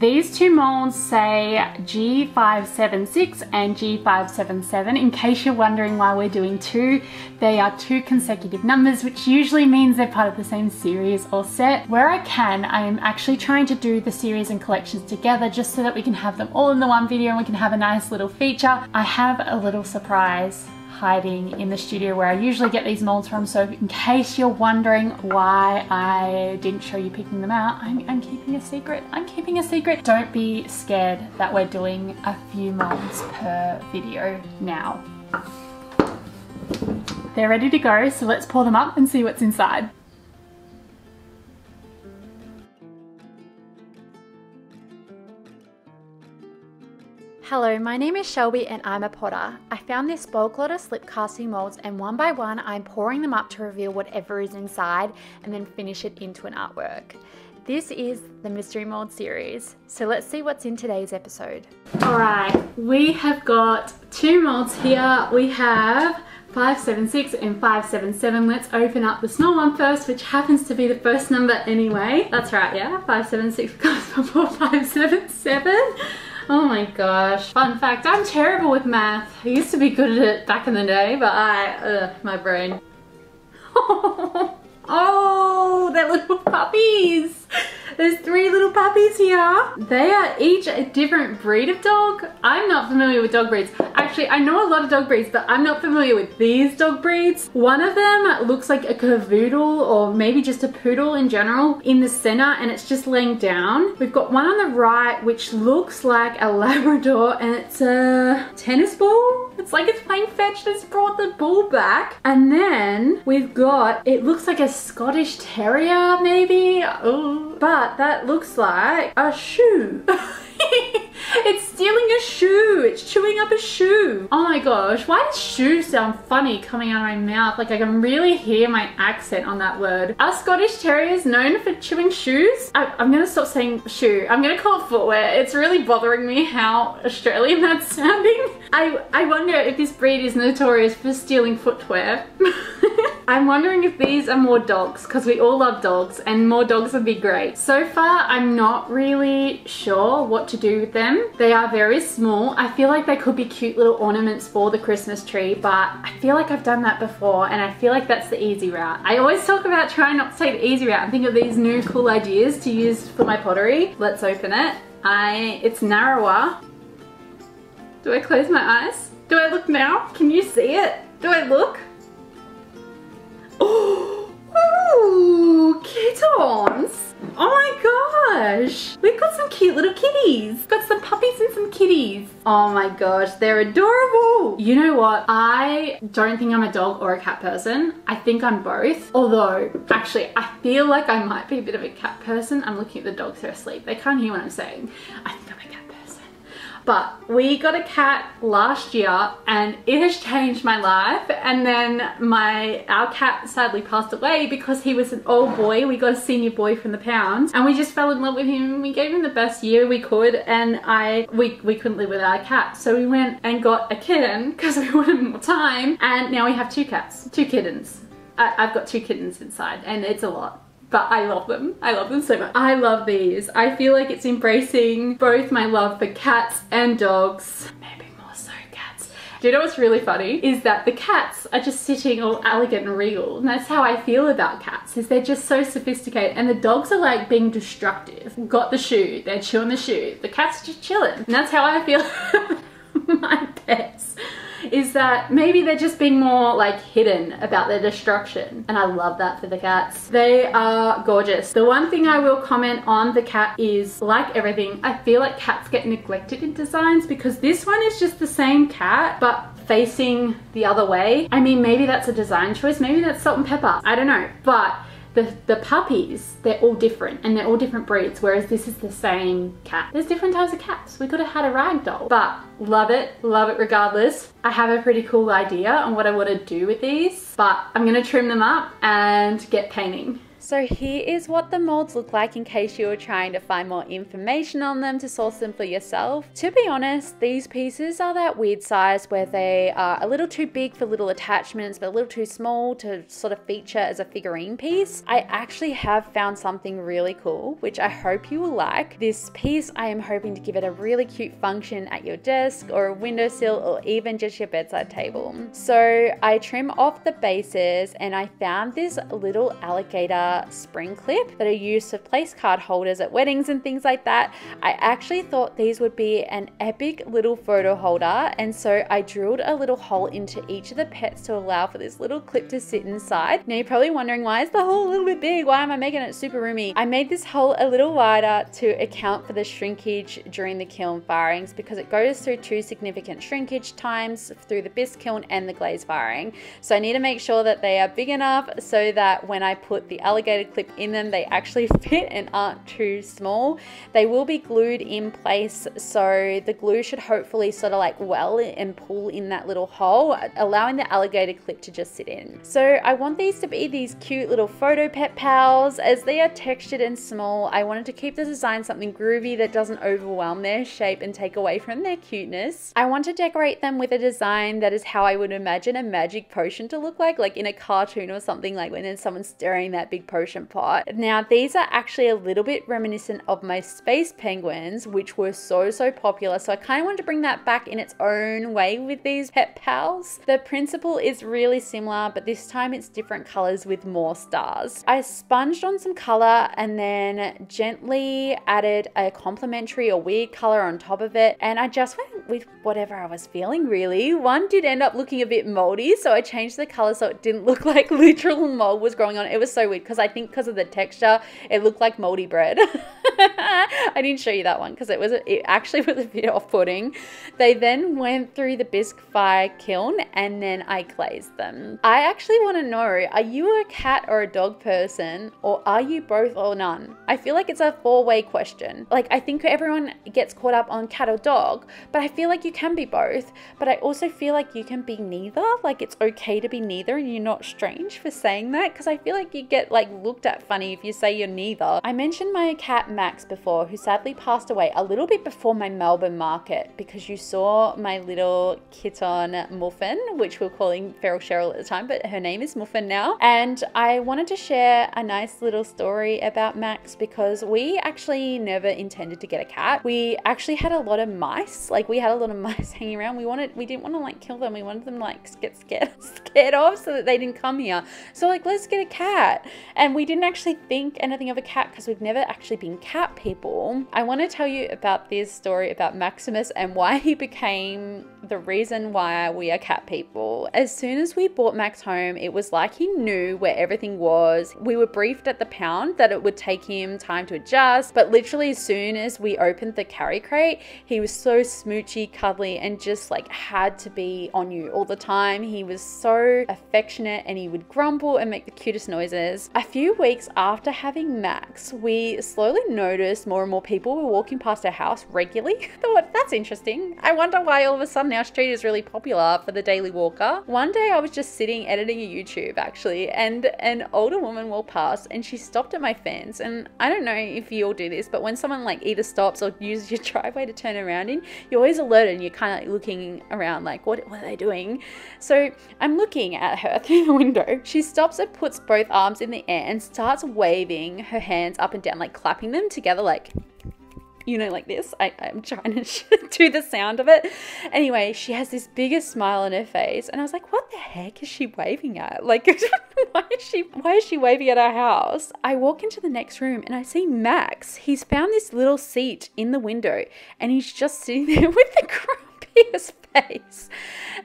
These two molds say G576 and G577. In case you're wondering why we're doing two, they are two consecutive numbers, which usually means they're part of the same series or set. Where I can, I am actually trying to do the series and collections together just so that we can have them all in the one video and we can have a nice little feature. I have a little surprise hiding in the studio where I usually get these molds from. So in case you're wondering why I didn't show you picking them out, I'm, I'm keeping a secret. I'm keeping a secret. Don't be scared that we're doing a few molds per video now. They're ready to go, so let's pour them up and see what's inside. Hello, my name is Shelby and I'm a potter. I found this bulk lot of slip casting molds and one by one I'm pouring them up to reveal whatever is inside and then finish it into an artwork. This is the mystery mold series, so let's see what's in today's episode. Alright, we have got two molds here. We have 576 and 577. Let's open up the small one first, which happens to be the first number anyway. That's right, yeah, 576 comes before 577. Oh my gosh. Fun fact, I'm terrible with math. I used to be good at it back in the day, but I, ugh, my brain. oh, they're little puppies. There's three little puppies here. They are each a different breed of dog. I'm not familiar with dog breeds. Actually, I know a lot of dog breeds, but I'm not familiar with these dog breeds. One of them looks like a cavoodle or maybe just a poodle in general in the center and it's just laying down. We've got one on the right which looks like a Labrador and it's a tennis ball. It's like it's playing fetch that's brought the ball back. And then we've got, it looks like a Scottish Terrier maybe. Oh, but that looks like a shoe. it's stealing a shoe. It's chewing up a shoe. Oh my gosh, why does shoe sound funny coming out of my mouth? Like I can really hear my accent on that word. Are Scottish Terriers known for chewing shoes? I, am gonna stop saying shoe. I'm gonna call it footwear. It's really bothering me how Australian that's sounding. I, I wonder if this breed is notorious for stealing footwear. I'm wondering if these are more dogs because we all love dogs and more dogs would be great. So far, I'm not really sure what to do with them. They are very small. I feel like they could be cute little ornaments for the Christmas tree, but I feel like I've done that before and I feel like that's the easy route. I always talk about trying not to take the easy route and think of these new cool ideas to use for my pottery. Let's open it. I, it's narrower. Do I close my eyes? Do I look now? Can you see it? Do I look? Oh. My gosh. We've got some cute little kitties. Got some puppies and some kitties. Oh my gosh, they're adorable. You know what? I don't think I'm a dog or a cat person. I think I'm both. Although, actually, I feel like I might be a bit of a cat person. I'm looking at the dogs, they're asleep. They can't hear what I'm saying. I think I'm a cat but we got a cat last year and it has changed my life. And then my our cat sadly passed away because he was an old boy. We got a senior boy from the pounds and we just fell in love with him. We gave him the best year we could and I we, we couldn't live without a cat. So we went and got a kitten because we wanted more time. And now we have two cats two kittens. I, I've got two kittens inside and it's a lot but I love them. I love them so much. I love these. I feel like it's embracing both my love for cats and dogs. Maybe more so cats. Do you know what's really funny? Is that the cats are just sitting all elegant and regal. And that's how I feel about cats, is they're just so sophisticated. And the dogs are like being destructive. Got the shoe, they're chewing the shoe. The cat's just chilling. And that's how I feel my pets is that maybe they're just being more like hidden about their destruction. And I love that for the cats. They are gorgeous. The one thing I will comment on the cat is like everything, I feel like cats get neglected in designs because this one is just the same cat, but facing the other way. I mean, maybe that's a design choice. Maybe that's salt and pepper. I don't know. But the, the puppies, they're all different and they're all different breeds, whereas this is the same cat. There's different types of cats. We could have had a rag doll, but love it, love it regardless. I have a pretty cool idea on what I want to do with these, but I'm gonna trim them up and get painting. So here is what the molds look like in case you were trying to find more information on them to source them for yourself. To be honest, these pieces are that weird size where they are a little too big for little attachments, but a little too small to sort of feature as a figurine piece. I actually have found something really cool, which I hope you will like. This piece, I am hoping to give it a really cute function at your desk or a windowsill or even just your bedside table. So I trim off the bases and I found this little alligator spring clip that are used to place card holders at weddings and things like that. I actually thought these would be an epic little photo holder and so I drilled a little hole into each of the pets to allow for this little clip to sit inside. Now you're probably wondering why is the hole a little bit big? Why am I making it super roomy? I made this hole a little wider to account for the shrinkage during the kiln firings because it goes through two significant shrinkage times through the bisque kiln and the glaze firing. So I need to make sure that they are big enough so that when I put the alligator clip in them, they actually fit and aren't too small. They will be glued in place, so the glue should hopefully sort of like well and pull in that little hole, allowing the alligator clip to just sit in. So I want these to be these cute little photo pet pals. As they are textured and small, I wanted to keep the design something groovy that doesn't overwhelm their shape and take away from their cuteness. I want to decorate them with a design that is how I would imagine a magic potion to look like, like in a cartoon or something like when someone's stirring that big potion pot. Now these are actually a little bit reminiscent of my space penguins, which were so, so popular. So I kind of wanted to bring that back in its own way with these pet pals. The principle is really similar, but this time it's different colors with more stars. I sponged on some color and then gently added a complementary or weird color on top of it. And I just went with whatever I was feeling really. One did end up looking a bit moldy, so I changed the color so it didn't look like literal mold was growing on. It was so weird because I think because of the texture, it looked like moldy bread. I didn't show you that one because it was it actually was a bit off-putting. They then went through the bisque fire kiln and then I glazed them. I actually want to know, are you a cat or a dog person or are you both or none? I feel like it's a four-way question. Like I think everyone gets caught up on cat or dog, but I feel like you can be both. But I also feel like you can be neither. Like it's okay to be neither and you're not strange for saying that because I feel like you get like looked at funny if you say you're neither. I mentioned my cat Max before who sadly passed away a little bit before my Melbourne market because you saw my little kitten Muffin, which we are calling Feral Cheryl at the time, but her name is Muffin now. And I wanted to share a nice little story about Max because we actually never intended to get a cat. We actually had a lot of mice. Like we had a lot of mice hanging around. We wanted we didn't want to like kill them. We wanted them like get scared scared off so that they didn't come here. So like let's get a cat. And we didn't actually think anything of a cat because we've never actually been cat people. I want to tell you about this story about Maximus and why he became the reason why we are cat people. As soon as we bought Max home, it was like he knew where everything was. We were briefed at the pound that it would take him time to adjust, but literally as soon as we opened the carry crate, he was so smoochy, cuddly, and just like had to be on you all the time. He was so affectionate and he would grumble and make the cutest noises. A few weeks after having Max, we slowly noticed more and more people were walking past our house regularly. Thought that's interesting. I wonder why all of a sudden our street is really popular for the daily walker. One day I was just sitting editing a YouTube actually, and an older woman walked past and she stopped at my fence. And I don't know if you all do this, but when someone like either stops or uses your driveway to turn around in, you're always alerted and you're kind of like looking around like, what, what are they doing? So I'm looking at her through the window. She stops and puts both arms in the air and starts waving her hands up and down, like clapping them together, like you know, like this. I, I'm trying to do the sound of it. Anyway, she has this biggest smile on her face, and I was like, what the heck is she waving at? Like, why is she why is she waving at our house? I walk into the next room and I see Max. He's found this little seat in the window, and he's just sitting there with the grumpiest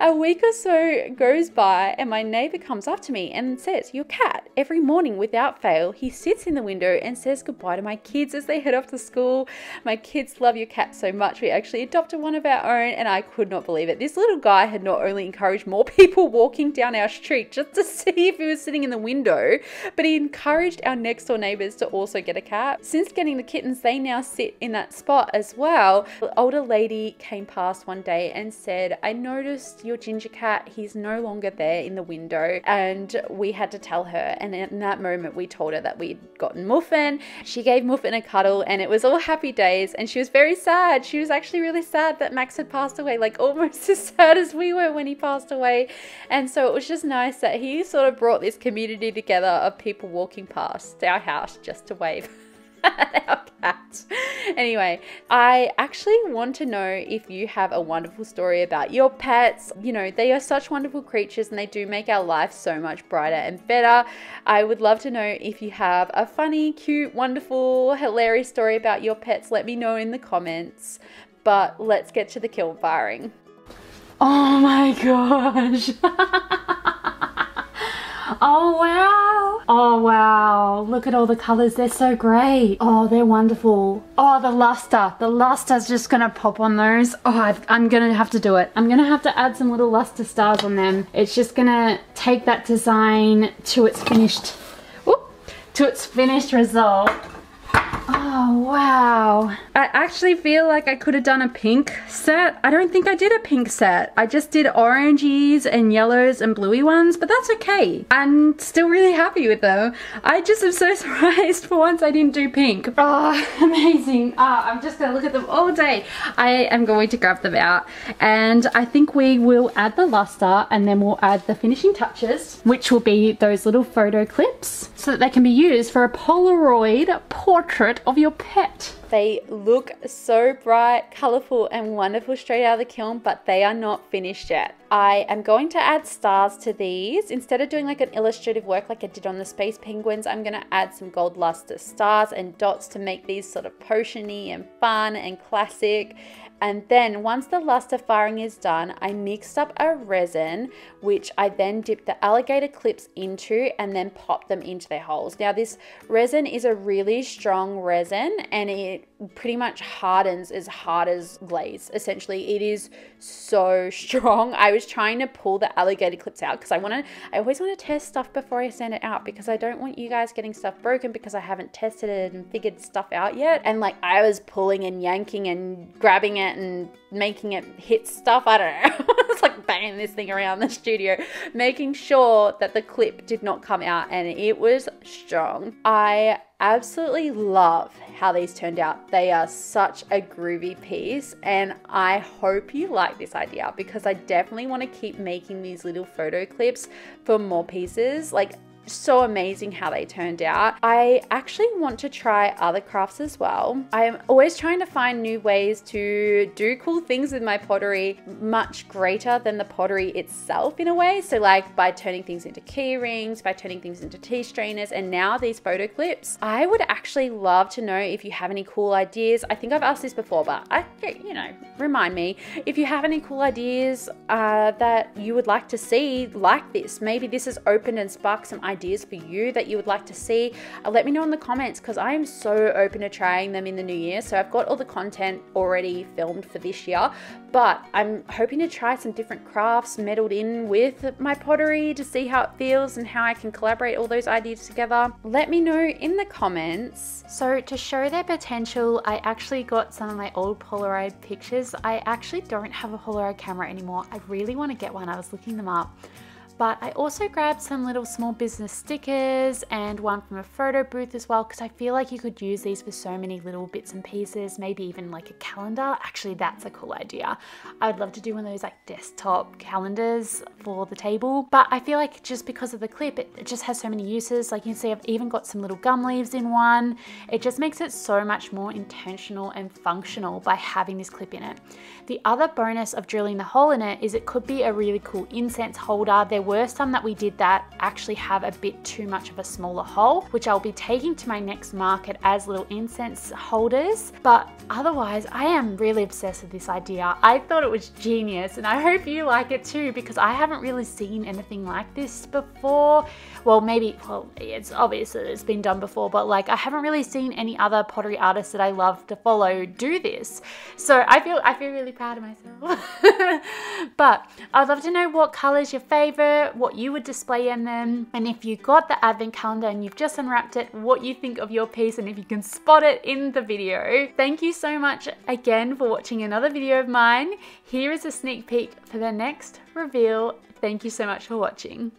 A week or so goes by, and my neighbor comes up to me and says, Your cat, every morning without fail, he sits in the window and says goodbye to my kids as they head off to school. My kids love your cat so much. We actually adopted one of our own, and I could not believe it. This little guy had not only encouraged more people walking down our street just to see if he was sitting in the window, but he encouraged our next door neighbors to also get a cat. Since getting the kittens, they now sit in that spot as well. The older lady came past one day and said, said, I noticed your ginger cat, he's no longer there in the window. And we had to tell her. And in that moment, we told her that we'd gotten Muffin. She gave Muffin a cuddle, and it was all happy days. And she was very sad. She was actually really sad that Max had passed away, like almost as sad as we were when he passed away. And so it was just nice that he sort of brought this community together of people walking past our house just to wave. Anyway, I actually want to know if you have a wonderful story about your pets. You know, they are such wonderful creatures and they do make our life so much brighter and better. I would love to know if you have a funny, cute, wonderful, hilarious story about your pets. Let me know in the comments. But let's get to the kiln firing. Oh my gosh. oh wow. Oh wow. Look at all the colors. They're so great. Oh, they're wonderful. Oh, the luster. The luster's just gonna pop on those. Oh, i am gonna have to do it. I'm gonna have to add some little luster stars on them. It's just gonna take that design to its finished, whoop, to its finished result. Oh, Oh, wow. I actually feel like I could have done a pink set. I don't think I did a pink set. I just did oranges and yellows and bluey ones, but that's okay. I'm still really happy with them. I just am so surprised for once I didn't do pink. Oh, amazing. Oh, I'm just gonna look at them all day. I am going to grab them out and I think we will add the luster and then we'll add the finishing touches, which will be those little photo clips so that they can be used for a Polaroid portrait of your pet. They look so bright, colourful and wonderful straight out of the kiln, but they are not finished yet. I am going to add stars to these. Instead of doing like an illustrative work like I did on the Space Penguins, I'm going to add some gold luster stars and dots to make these sort of potiony and fun and classic. And then once the luster firing is done, I mixed up a resin, which I then dipped the alligator clips into and then popped them into their holes. Now this resin is a really strong resin and it pretty much hardens as hard as glaze. Essentially, it is so strong. I was trying to pull the alligator clips out because I want to, I always want to test stuff before I send it out because I don't want you guys getting stuff broken because I haven't tested it and figured stuff out yet. And like I was pulling and yanking and grabbing it and making it hit stuff. I don't know. it's like banging this thing around the studio, making sure that the clip did not come out and it was strong. I absolutely love how these turned out. They are such a groovy piece and I hope you like this idea because I definitely want to keep making these little photo clips for more pieces. Like so amazing how they turned out. I actually want to try other crafts as well. I am always trying to find new ways to do cool things with my pottery much greater than the pottery itself in a way. So like by turning things into key rings, by turning things into tea strainers, and now these photo clips. I would actually love to know if you have any cool ideas. I think I've asked this before, but I, you know, remind me if you have any cool ideas uh, that you would like to see like this. Maybe this has opened and sparked some ideas ideas for you that you would like to see, uh, let me know in the comments because I am so open to trying them in the new year. So I've got all the content already filmed for this year, but I'm hoping to try some different crafts meddled in with my pottery to see how it feels and how I can collaborate all those ideas together. Let me know in the comments. So to show their potential, I actually got some of my old Polaroid pictures. I actually don't have a Polaroid camera anymore. I really want to get one. I was looking them up but I also grabbed some little small business stickers and one from a photo booth as well because I feel like you could use these for so many little bits and pieces, maybe even like a calendar. Actually, that's a cool idea. I would love to do one of those like desktop calendars for the table, but I feel like just because of the clip, it, it just has so many uses. Like you can see, I've even got some little gum leaves in one. It just makes it so much more intentional and functional by having this clip in it. The other bonus of drilling the hole in it is it could be a really cool incense holder. There were some that we did that actually have a bit too much of a smaller hole, which I'll be taking to my next market as little incense holders. But otherwise, I am really obsessed with this idea. I thought it was genius and I hope you like it too because I haven't really seen anything like this before. Well, maybe, well, it's obvious that it's been done before, but like I haven't really seen any other pottery artists that I love to follow do this. So I feel, I feel really proud of myself. but I'd love to know what color's your favorite, what you would display in them, and if you got the advent calendar and you've just unwrapped it, what you think of your piece and if you can spot it in the video. Thank you so much again for watching another video of mine. Here is a sneak peek for the next reveal. Thank you so much for watching.